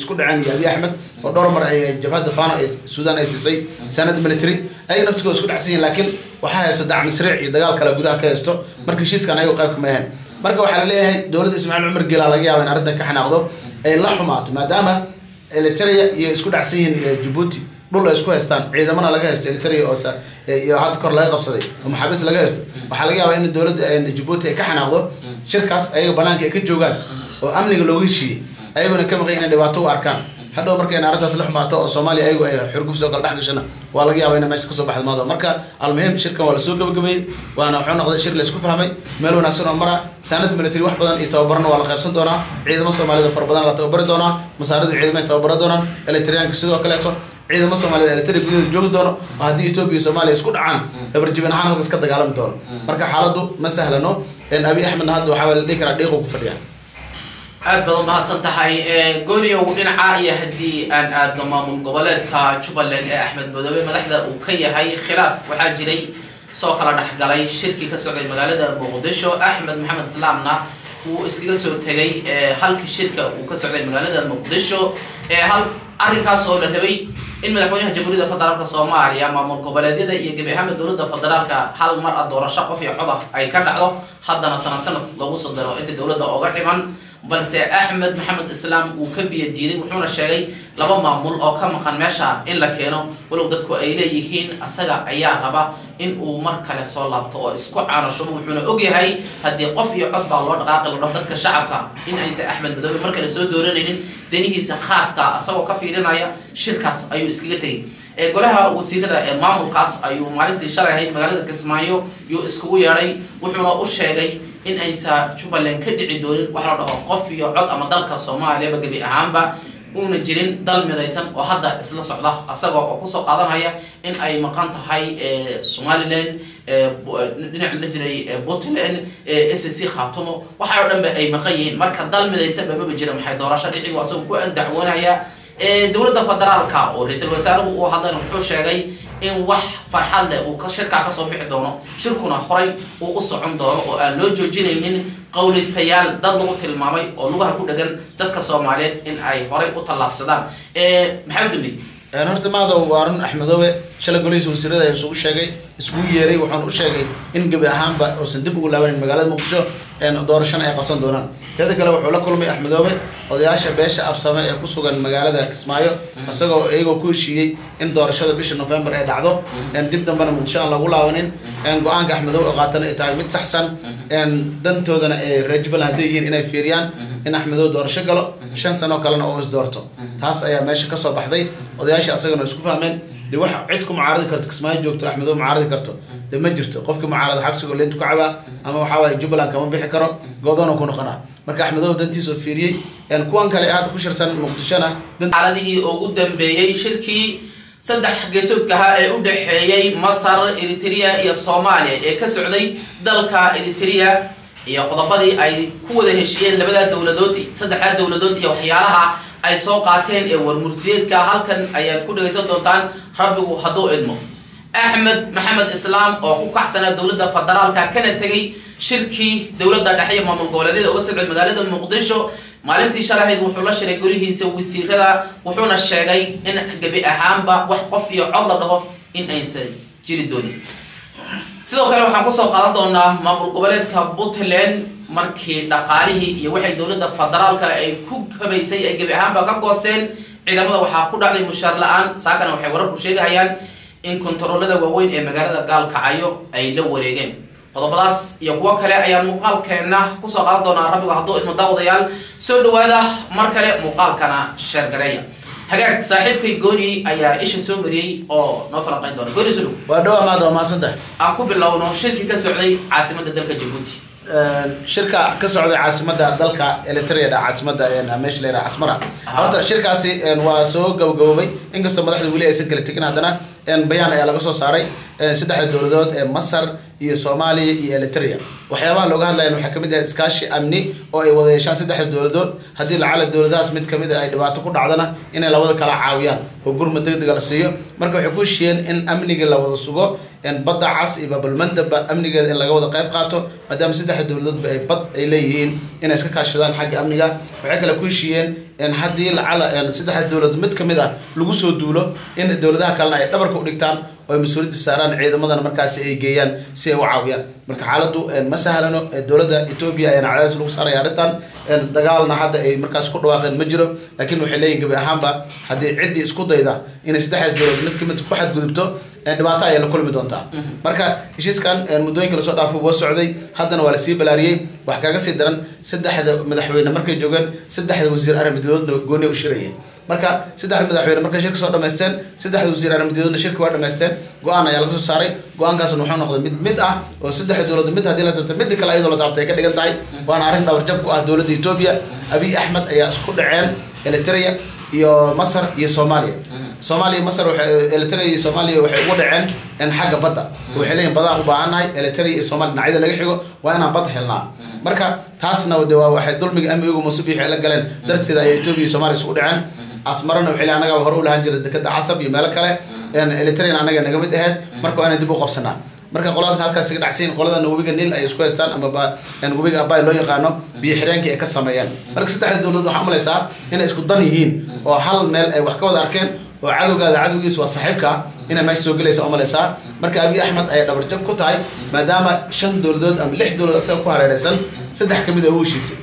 isku dhaceen iyo abiy axmed oo dhowr mar ay jabhadda fano ee suudaan ay siisay sanad military ayaga naftigooda isku dhacsan yihiin waxaa haysta dacmi sariic iyo dagaal kale gudaha ka haysto. Marka heshiiskan ayagu qayb kama ahayn. Marka waxaa la leeyahay dowladda ismaaciil cumar geelaa laga yaaba in arrintan ka xanaaqdo ay la xumaato maadaama eritrea iyo isku dhacsan yihiin jabuuti dhul ay isku haystaan ciidamana laga haysto eritrea oo iyo hadda kor laga qabsaday oo maxaabiis laga haysto. Waxaa laga yaabaa in dowladda jabuuti ay ka xanaaqdo shirkaas ayaga banaanka ay ka joogaan oo amniga looga heshiiyey ayaguna ka maqan inay dhibaato u arkaan. Hadhow marka in arrintaas la xumaato oo soomaaliya ayagu ay xurguf soo kala dhex gashana waa laga yaaba ina meesha ka soo baxda maado. Marka almuhim shirkan waa la soo gabagabeeyey waana wuxuu noqday shir laysku fahmay meel wanaagsan oo mara saanad military wax badan iyo tababarana waa la qaybsan doonaa ciidamo soomaalida fara badan la tababari doonaa masaarida ciidamo ay tababara doonaan elitriyaanka sidoo kaleeto ciidamo soomaaliyed eritrea gudaheeda joogi doono oo haddii etoobiya iyo soomaaliya isku dhacaan dabarjibin ahaan halkas ka dagaalami doono. Marka xaaladdu ma sahlano abiy axmedna hadda waxaa la dhihi karaa dhiiqu ku fadhiya aad baad umahadsan tahay gooniyow dhinaca iyo haddii aan aadno maamul goboleedka jubbaland ee axmed madoobe madaxda uu ka yahay khilaaf. Waxaa jiray soo kala dhexgalay shirkii ka socday magaalada muqdisho. Axmed maxamed islaamna uu iskaga soo tegay halkii shirka uu ka socday magaalada muqdisho. Hal arrinkaas oo la rabay in madaxweynaha jamhuuriyadda federaalka soomaaliya maamul goboleedyada iyo gebi ahaanba dowladda federaalka hal mar a doorasho qof iyo coda ay ka dhacdo haddana sana sanad lagu soo daro inta dowladda oga dhiman balse axmed maxamed islaam uu ka biyo diiday wuxuuna sheegay laba maamul oo ka maqan meesha in la keeno. Walow dadku ay leeyihiin asaga ayaa raba in uu mar kale soo laabto oo isku caanashubo wuxuuna ogyahay haddii qof iyo cod baa loo dhaqaaqi la dhaho dadka shacabka in aysan axmed madoobe mar kale soo dooranaynin. Danihiisa khaaska asagoo ka fiirinaya shirkaas ayuu iskaga tegay golaha wasiirada ee maamulkaas ayuu maalintii shalay ahayd. Magaalada kismaayo yuu iskugu yeedhay. Wuxuuna u sheegay in aysa jubbaland ka dhici doonin wax la dhaho qof iyo cod ama dalka soomaaliyaba gebi ahaanba uuna jirin dal midaysan oo hadda isla socda asagoo oo ku soo qaadanaya in ay maqan tahay somalilan dhinac la jiray puntland s c khatumo waxa oo dhan ba ay maqan yihiin. Marka dal midaysan ba maba jira maxay doorasho dhicigu asagoo ku dacwoonaya dowladda federaalka oo ra'iisul wasaaruhu uu hadlayna wuxuu sheegay in wax farxad leh uu shirkaa ka soo bixi doono. Shirkuna horay uu u socon doono oo aan loo joojinaynin qowlaystayaal dad lagu tilmaamay oo lugaha ku dhegan dadka soomaaliyeed in ay horay u tallaabsadaan. U dambeeyey horta maado waa run axmedoobe shalay golihiisa wasiirada isugu sheegay iskugu yeeray waxaana u sheegay in gebi ahaanba uusan dib ugu laabanin magaalada muqdisho doorashana ay qabsan doonaan. Teeda kale wuxuu la kulmay axmedoobe odayaasha beesha absame ee ku sugan magaalada kismaayo isagoo iyagoo ku heshiiyey in doorashada bisha november ay dhacdo. Dib dambena muqdisho aan lagu laabanin. Go'aanka axmedoobe oo qaatana ay tahay mid saxsan. Dantoodana ay reer jubbaland hadday yihiin inay fiiriyaan in axmedoobe doorasho galo. Shan sano kalena oo is doorto. Taas ayaa meesha ka soo baxday. Odayaasha asagana isku fahmeen. De wax cid ku mucaaradi karto kismaayo joogto axmedoobe mucaaradi karto ma jirto qofkii mucaarada xabsigo leentu ka cabaa ama waxaa waaye jubbaland kama bixi karo godoona ku noqonaa. Marka axmedoobe dantiisoo fiiriyey kuwan kale hadda ku shirsan muqdishona xaaladihii ugu dambeeyey shirkii saddex geesoodkaha ee u dhexeeyey masar eritrea iyo soomaaliya ee ka socday dalka eritrea iyo qodobadii ay ku wada heshiiyeen labadaa dowladood saddexdaa dowladood iyo waxyaalaha ay soo qaateen ee warmurtiyeedka. Halkan ayaad ku dhegaysan doontaan rabbigu hadduu idmo axmed maxamed islaam oo ku kacsanaa dowladda federaalka kana tegay shirkii dowladda dhexe iyo maamul goboleedyada uga socday magaalada muqdisho. Maalintii shalahayd wuxuu la shiray golihiisa wasiirada wuxuuna sheegay in gebi ahaanba wax qof iyo cod la dhaho in aysan jiri doonin. Sidoo kale waxaan ku soo qaadan doonaa maamul goboleedka puntland markii dhaqaalihii iyo waxay dowladda federaalka ay ku habaysay ay gebi ahaanba ka goosteen. Ciidamada waxaa ku dhacday mushaar la'aan saakana waxay wararku sheegahayaan in kontaroolada waaweyn ee magaalada gaalkacayo ay la wareegeen. Qodobadaas iyo kuwo kale ayaan muuqaalkeena ku soo qaadan doonaa rabbiga hadduu idmo daawadayaal soo dhawaada mar kale muuqaalkana sheergareeya hagaag saaxiibkay gooni ayaa isha soo mariyey oo noo falanqayn doona. Gooni soo dhow waa dhawa maada waa maadsantahay aan ku bilowno shirkii ka socday caasimadda dalka jabuuti. Shirka ka socday caasimada dalka eritrea caasimada meesha la yidhaha casmara horta shirkaasi waa soo gabagaboobay inkastoo madaxda weli aysan kala tegin haddana bayaan ayaa laga soo saaray saddexda dowladood ee masar iyo soomaaliya iyo eritrea. Waxyaabaha looga hadlayan waxaa ka mid ah iskaashi amni oo ay wada yeeshaan saddexda dowladood. Haddii lacala dowladahaas mid ka mid a ay dhibaato ku dhacdana inay labada kala caawiyaan. Oo gurma deg la siiyo. Marka waxay ku heshiiyeen in amniga la wada sugo badda cas iyo babalmandaba amnigeeda in laga wada qayb qaato maadaama saddexda dowladoodba ay bad ay leeyihiin inay iska kaashadaan xagga amniga waxay kale ku heshiiyeen haddii lacala saddexdaas dowladood mid ka mid ah lagu soo duulo in dowladaha kalena ay dhabarka u dhigtaan oo ay mas'uuliyadda saaraan ciidamadana markaasi ay geeyaan si ay u caawiyaan. Marka xaaladdu ma sahlano dowladda etoobiya ayaana cadaadis lagu saaraya arrintan dagaalna hadda ay markaas ku dhawaaqeen ma jiro. Laakiin waxay leeyihiin gabi ahaanba haddii ciddii isku dayda inay saddexdaas dowladood mid ka mid ku xadgudubto dhibaato ayaa la kulmi doontaa. Marka heshiiskan muddooyinka la soo dhaafo waa socday. Haddana waa la sii balaariyey. Wax kaga sii daran saddexda madaxweyne markay joogeen saddexda wasiir arrimadoodna gooni u shirayeen marka saddexda madaxweyne markay shirka soo dhamaysteen saddexda wasiir arrimadoodna shirka waa dhamaysteen go'aan ayaa laga saaray go'aankaasna wuxuu noqday mid mid ah oo saddexda dowlad mid haddii la tabta midda kale ayadoo la taabta ka dhigan tahay waana arrin dhabarjab ku ah dowladda etoobiya abiy axmed ayaa isku dhaceen eritrea iyo masar iyo soomaaliya. Soomaaliya masar eritrea iyo soomaaliya waxay ugu dhaceen xagga badda. Waxay leeyihiin badaan u baahannahay eritrea iyo somalia dhinacyada laga xigo waa inaan bad helnaa. Marka taasna de waa waxay dulmiga amigu musubiix ay la galeen. Darteeda ay etoobiya iyo somalia isugu dhaceen asmarana waxay leeyihiin annaga hore u lahaan jira dekada casab iyo meelo kale. Eritrean annaga naga mid aheyd marka waa inaan dib u qabsanaa marka qoladaasna halkaas iga dhacsayin qoladana webiga nil ay isku haystaan ama webiga abay loo yaqaano biyo xireenkii ay ka sameeyeen marka saddexda dowladood waxaa umalaysaa inay isku dan yihiin oo hal meel ay wax ka wada arkeen oo cadowgaada cadowgiis waa saaxiibka inay meesha soo gelaysa umalaysaa marka abiy axmed ayay dhabarjab ku tahay maadaama shan dowladood ama lix dowladood asaga ku hareereysan saddex ka mid a u heshiisay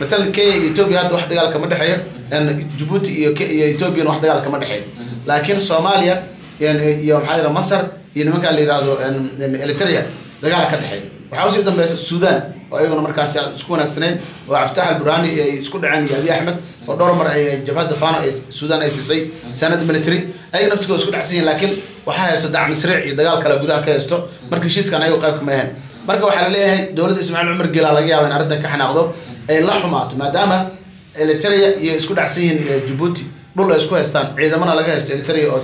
matalan kenya iyo etoobiya hadda wax dagaal kama dhexeeyo jabuuti iyo ethoobiyan wax dagaal kama dhexeeyo laakiin soomaaliya iyo maxaa yidhaha masar iyo nimankaa la yihahdo eritrea dagaal ka dhexeey waxaa u sii dambeysa sudan oo ayaguna markaas isku wanaagsaneyn oo caftaax alburhani ay isku dhaceen iyo abiy axmed oo dhowr mar ay jabhadda fano ee sudan ay siisay sanad military. Ayaga naftigooda isku dhacsan yihiin laakiin waxaa haysta dac misriic iyo dagaal kale gudaha ka haysto. Marka heshiiskan ayago qayb kama ahayn. Marka waxaa la leeyahay dowladda ismaaciil cumar geelaa laga yaaba in arrintan ka xanaaqdo ay la xumaato maadaama eritrea iyo isku dhacsan yihiin jabuuti dhul ay isku haystaan. Ciidamana laga haysto eritrea oo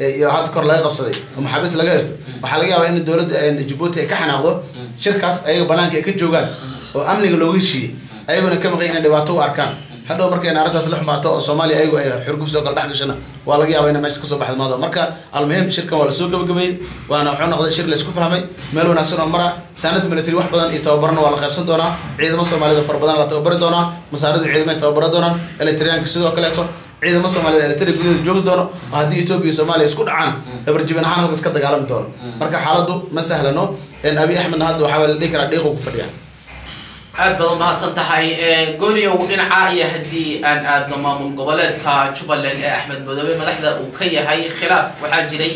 iyo hadda kor laga qabsaday oo maxaabiis laga haysto. Waxaa laga yaabaa in dowladda jabuuti ay ka xanaaqdo shirkaas ayaga banaanka ay ka joogaan oo amniga looga heshiiyey ayaguna ka maqan inay dhibaato u arkaan hadhow marka in arrintaas la xumaato oo soomaaliya ayagu ay xurguf soo kala dhex gashana waa laga yaaba ina meesha ka soo baxda maado. Marka almuhim shirkan waa la soo gabagabeeyey waana wuxuu noqday shir laysku fahmay meel wanaagsan oo mara saanad military wax badan iyo tababarna waa la qaybsan doonaa ciidamo soomaalida fara badan la tababari doonaa masaarida ciidamo ay tababara doonaan eritreanka sidoo kaleeto ciidamo soomaaliyed eritrea gudaheeda joogi doono oo haddii etoobiya iyo soomaaliya isku dhacaan dabarjibin ahaan halka iska dagaalami doono. Marka xaaladdu ma sahlano abiy axmedna hadda waxaa la dhihi karaa dhiiqu ku fadhiya aad baad umahadsan tahay gooniyow dhinaca iyo haddii aan aadno maamul goboleedka jubbaland ee axmed madoobe madaxda uu ka yahay khilaaf. Waxaa jiray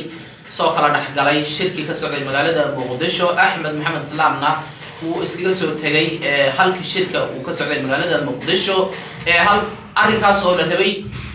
soo kala dhexgalay shirkii ka socday magaalada muqdisho. Axmed maxamed islaamna wuu iskaga soo tegay halkii shirka uu ka socday magaalada muqdisho. Hal arrinkaas oo la rabay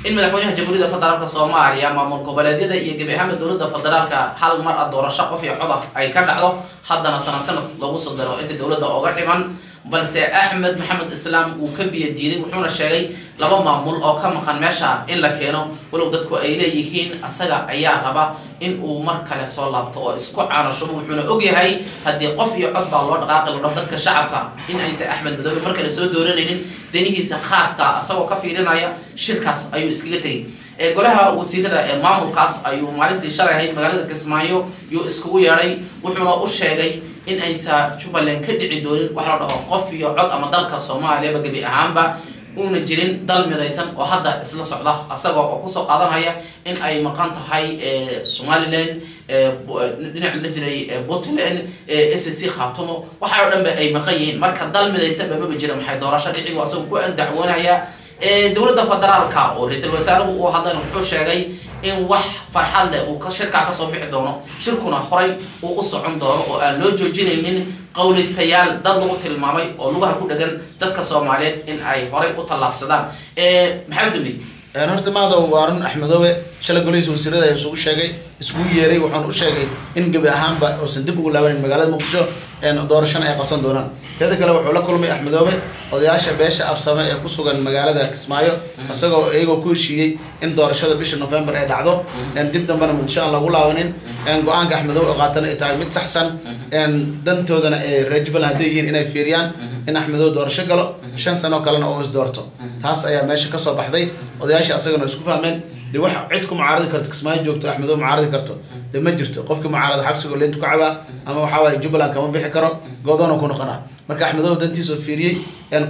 in madaxweynaha jamhuuriyadda federaalka soomaaliya maamul goboleedyada iyo gebi ahaanba dowladda federaalka hal mar a doorasho qof iyo coda ay ka dhacdo haddana sana sanad lagu soo daro inta dowladda ooga dhiman balse axmed maxamed islaam uu ka biyo diiday wuxuuna sheegay laba maamul oo ka maqan meesha in la keeno. Walow dadku ay leeyihiin asaga ayaa raba in uu mar kale soo laabto oo isku caanashubo wuxuuna ogyahay haddii qof iyo cod baa loo dhaqaaqi la dhaho dadka shacabka in aysan axmed madoobe mar kale soo dooranaynin. Danihiisa khaaska asagoo ka fiirinaya shirkaas ayuu iskaga tegay golaha wasiirada ee maamulkaas ayuu maalintii shalay ahayd magaalada kismaayo yuu iskugu yeedhay. Wuxuuna u sheegay in aysa jubbaland ka dhici doonin wax la dhaho qof iyo cod ama dalka soomaaliyaba gebi ahaanba uuna jirin dal midaysan oo hadda isla socda asagoo oo ku soo qaadanaya in ay maqan tahay somalilan dhinac la jiray puntland s c khaatumo waxa oo dhan ba ay maqan yihiin. Marka dal midaysanba maba jira maxay doorasho dhicigu asagoo ku dacwoonaya dowladda federaalka oo ra'iisul wasaaruhu uu hadlan wuxuu sheegay in wax farxad leh uu shirkaa ka soo bixi doono shirkuna horay uu u socon doono oo aan loo joojinaynin qawlaystayaal dad lagu tilmaamay oo lugaha ku dhegan dadka soomaaliyeed in ay horay u tallaabsadaan. U dambeeyey horta maado waa run axmedoobe shalay golihiisa wasiirada isugu sheegay iskugu yeeray waxaana u sheegay in gebi ahaanba uusan dib ugu laabanin magaalada muqdisho doorashana ay qabsan doonaan. Teeda kale wuxuu la kulmay axmedoobe odayaasha beesha absame ee ku sugan magaalada kismaayo isagoo iyagoo ku heshiiyey in doorashada bisha november ay dhacdo. Dib dambena muqdisho aan lagu laabanin go'aanka axmedoobe oo qaatana ay tahay mid saxsan. Dantoodana ay reer jubbaland hadday yihiin inay fiiriyaan in axmedoobe doorasho galo. Shan sano kalena oo is doorto. Taas ayaa meesha ka soo baxday. Odayaasha asagana isku fahmeen de wax cid ku mucaaradi karto kismaayo joogto axmedo mucaaradi karto de ma jirto. Qofkii mucaarada xabsiga leentu ka cabaa ama waxaa waaye jubbaland kama bixi karo goodoona ku noqonaa. Marka axmedow dantiisoo fiiriyey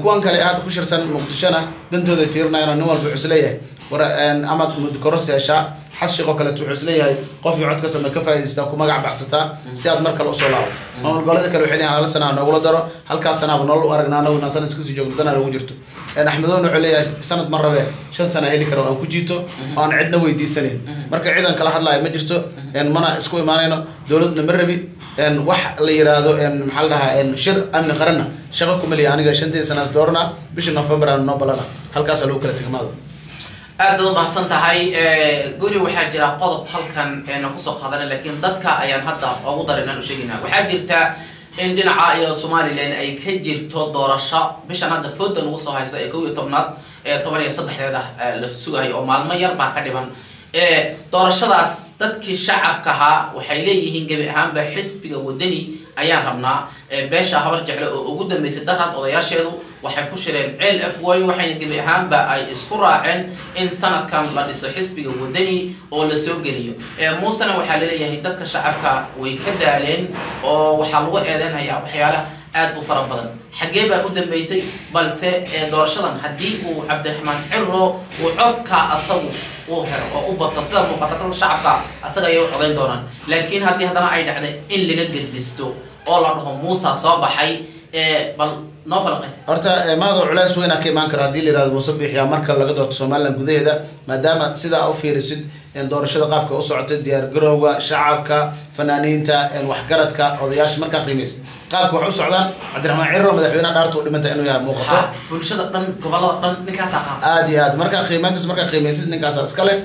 kuwan kale hadda ku shirsan muqdishona dantooda fiirinayaan nin walba wuxuu is leeyahay war amaad mudkoros yeeshaa xas shaqo kaleeto wuxuu is leeyahay qofkii cod kasta ma ka faa'idaystaa ku magac baxsataa si aad mar kale u soo laabato maamul goboleeda kale waxay leeyahay hal sana noogula daro halkaas sanaaba nolol u aragnaa anagu inaan sanad iskasii joogno danaa lagu jirto. Axmedowna wuxuu leeyahay sanad ma rabe shan sana heli karo aan ku jiito oo aan cidna weydiisanayn marka ciidan kala hadlaayo ma jirto mana isku imaanayno dowladna ma rabi. Wax la yiraahdo maxaa la dhahaa shir amni qaranna shaqo kuma liya aniga shantii sanaas doorana bishii november aan noo balana. Halkaasaa lagu kala tegmaado aad baad umahadsan tahay guri waxaa jira qodob halkan na ku soo qadanay laakiin dadka ayaan hadda ugu darinaan u sheegayna waxaa jirta in dhinaca iyo somalilan ay ka jirto doorasho. Bishan hadda fooda nagu soo haysta ee kow iyo tobnaad ee toban iyo saddexdeeda la sugayo oo maalmo yar baa ka dhiman. Doorashadaas dadkii shacabka ahaa waxay leeyihiin gebi ahaanba xisbiga wadani ayaan rabnaa. Beesha habar jecle oo ugu dambeysay darad odayaasheedu waxay ku shireen ceel f y waxayna gebi ahaanba ay isku raaceen in sanadkan la dhiso xisbiga wadani oo la soo geliyo. Muusena waxaa la leeyahay dadka shacabka way ka daaleen oo waxaa lagu eedeynhayaa waxyaala aad u fara badan. Xaggee baa u dambeysay balse doorashadan haddii uu cabdiraxmaan ciro uu codka asagu uu helo oo u bato sida muuqata dadka shacabka asaga ayay u codayn doonaan. Laakiin haddii haddana ay dhacday in laga gedisto oo la dhaho muusa soo baxay bal noo falaqe horta maado culays weynaa ka imaan karo haddii la yiraahdo muuse bixiyaa marka laga doorto somaliland gudaheeda maadaama sidaa u fiirisid doorashada qaabka u socotay diyaar garowga shacabka fanaaniinta waxgaradka odayaasha markaa qiimaysid qaabka wax u socdaan cabdiraxmaan ciro madaxweyneha dhaarta u dhimanta inuu yahay muuqato. Bulshada dhan gobollada dhan ninkaasaa qaata aad iyo aad. Markaa qiimayntaas markaa qiimaysid ninkaasa iska leh.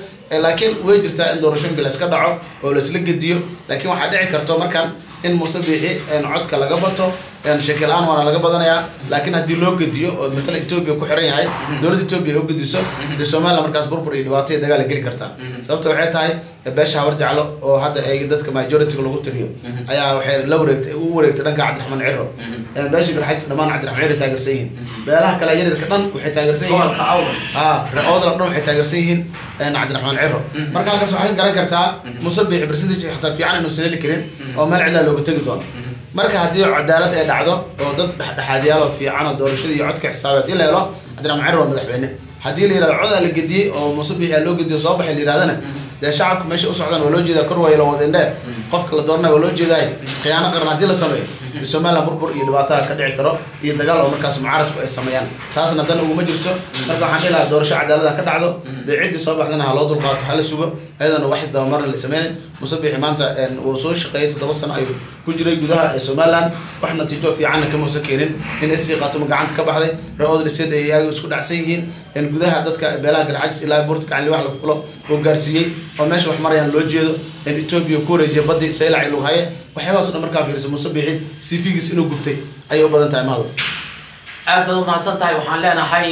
Laakiin way jirtaa in doorashooyinka layska dhaco oo laisla gediyo. Laakiin waxaa dhici karto markan in muuse biixi codka laga bato shaki la'aan waana laga badanayaa. Laakiin haddii loo gediyo oo matala etoobiya ku xiran yahay dowladda etoobiya u gediso dee somaliland markaas burbur iyo dhibaato iyo dagaal geli kartaa sababta waxay tahay beesha habar jeclo oo hadda ay dadka majority-ga lagu tiriyo ayaa waxay la wareegtay u wareegtay dhanka cabdiraxmaan ciro beesha garxajis dhammaan cabdiraxmaan ciro taageersan yihiin. Beelaha kale yaryarka dhan waxay taageersan yihiin. Ha reoodala dhan waxay taageersan yihiin cabdiraxmaan ciro marka halkaas waxaa ka garan kartaa biixi percentage xataa fiican inuusan heli karin oo meel cidlaa looga tegi doono marka haddii cadaalad ay dhacdo oo dad dhexdhexaadyaal oo fiican oo doorashadii iyo codka xisaabe haddii la helo cabdiraxmaan ciro waa madaxweyne. Haddii la yiraahdo codaa la gediyey oo muuse biixi loo gediyo soo baxay la yirahdana dee shacabka meesha u socdaan waa loo jeedaa kor waayo la wadindheer qofka la dooranaya waa loo jeedaay. Khiyaano qaran haddii la sameeyo somaliland burbur iyo dhibaataha ka dhici karo iyo dagaal oo markaas mucaaradku ay sameeyaan. Taasna dan uguma jirto. Marka waxaan dhihi doorasho cadaalada ka dhacdo dee ciddii soo baxdana ha loo dulqaato hala sugo ayadana wax isdabamarna la sameynin muuse biixi maanta uu soo shaqeeyay toddoba sano ayuu ku jiray gudaha ee somaliland. Wax natiijo fiicanna kama usa keenin in sc qaatuma gacanta ka baxday reood state ay iyaga isku dhacsan yihiin. In gudaha dadka beelaha garcajis ilaa buurta gacanli wax la fulo oo gaarsiiyey. Oo meesha wax marayaan loo jeedo in etoobiya ku wareejiya badii saylac lughaye waxyaabahaas o dhan markaa fiirisa muuse biixi cvgiis inuu gubtay ayay u badan tahay mahado aad baad umahadsan tahay waxaan leenahay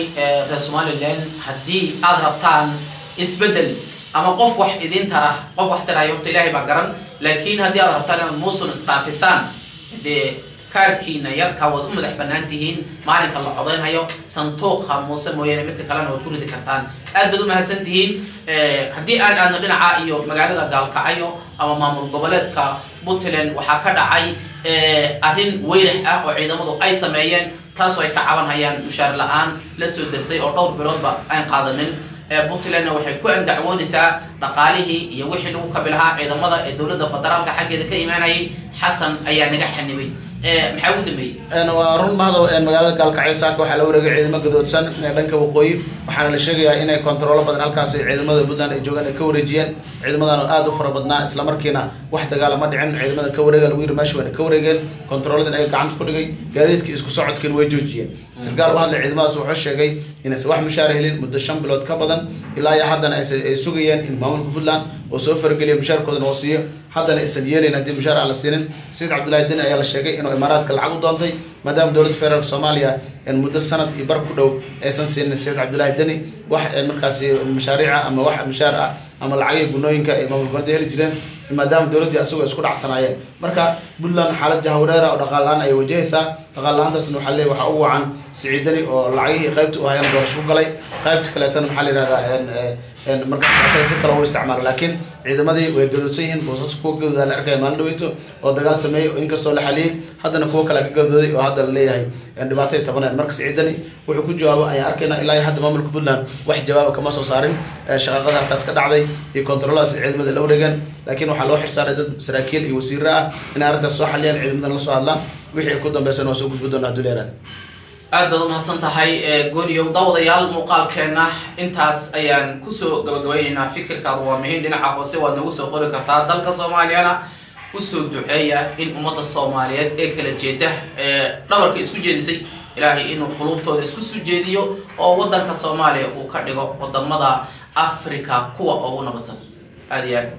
reer somalilan haddii aad rabtaan isbeddel ama qof wax idin tara qof wax tarayo horta ilaahay baa garan laakiin haddii aad rabtaan inaad muusun isdhaafisaan dee kaarkiina yarkaa waad u madax banaan tihiin maalinka la codaynhayo santuuqa muuse mooyaane midka kalena waad ku ridi kartaan. Aad baad umahadsan tihiin haddii aan aadno dhinaca iyo magaalada gaalkacyo ama maamul goboleedka puntland waxaa ka dhacay arrin weyrax ah oo ciidamadu ay sameeyeen taasoo ay ka cabanhayaan mushaar la'aan la soo dersay oo dhowr biloodba aan qaadanin. Puntlandna waxay ku andacwoonaysaa dhaqaalihii iyo wixii lagu kabi lahaa ciidamada ee dowladda federaalka xaggeeda ka imaanayay. Xasan ayaa naga xanibay maxaa ugu dambeeyey waa run mahado magaalada gaalkacyo saaka waxaa la wareegay ciidamo gadoodsan dhanka waqooyi. Waxaana la sheegayaa inay kontaroolo badan halkaas ciidamada puntland ay joogaan ay ka wareejiyeen. Ciidamadan aad u fara badnaa islamarkiina wax dagaala ma dhicin ciidamada ka wareega lagu yiri meesha waana ka wareegeen. Kontarooladan ay gacanta ku dhigay gaadiidkii isku socodkiina way joojiyeen. Sarkaal u hadlay ciidamadaas wuxuu sheegay inaysan wax mushaar helin muddo shan bilood ka badan ilaa iyo haddana ay sugayeen in maamulka puntland oo soo farageliya mushaarkoodana oo siiyo. Haddana aysan yeelayn haddii mushaar aan la siinin. Sayid cabdullahi deni ayaa la sheegay inuu imaaraadka lacag u doontay maadaama dowladda federaalk soomaaliya muddo sanad iyo bar ku dhow aysan siinin sayid cabdullaahi deni wax markaasi mashaariica ama wax mashaar ah ama lacagii gunooyinka ay maamul goboleed heli jireen maadaama dowladdii asagoo isku dhacsanaayeen marka puntland xaalad jahawareera oo dhaqaal la'aan ayay wajahaysaa dhaqaal la'aantaasna waxaa leey waxaa ugu wacan siciidani oo lacagihii qaybta u hayana doorasho ku galay. Qaybta kaleetana maxaa la yihahdaa markaas asaga si kale u isticmaala laakiin ciidamadii way gadoodsan yihiin boosas kuwa gadoodaa la arkaya maalin dhaweyto oo dagaal sameeyey inkastoo la xaliyey haddana kuwo kale ka gadooday oo hadda la dhibaatay tabaneen. Marka siciidani wuxuu ku jawaabo ayaan arkayna ilaa hadda maamulka puntland wax jawaaba kama soo saarin shaqaqada halkaas ka dhacday iyo controladaas ciidamada la wareegeen. Laakiin waxaa loo xirsaaray dad saraakiil iyo wasiiro ah inay arrintaas soo xaliyaan ciidamadan la soo hadlaan. Wixii ku dambeysana waa soo gudbi doonaa duleeraan aad baad umahadsan tahay gooniyow daawadayaal muuqaalkeena intaas ayaan ku soo gabagabayneynaa fikirkaadu waa muhiim dhinaca hoose waad nagu soo qori kartaa. Dalka soomaaliyana u soo duceeya in ummadda soomaaliyeed ee kala jeeda ee dhabarka isku jeedisay. Ilaahay inuu quluubtooda isku soo jeediyo oo waddanka soomaaliya uu ka dhigo waddamada africa kuwa ugu nabadsan. Aada iyo aad